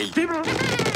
Okay.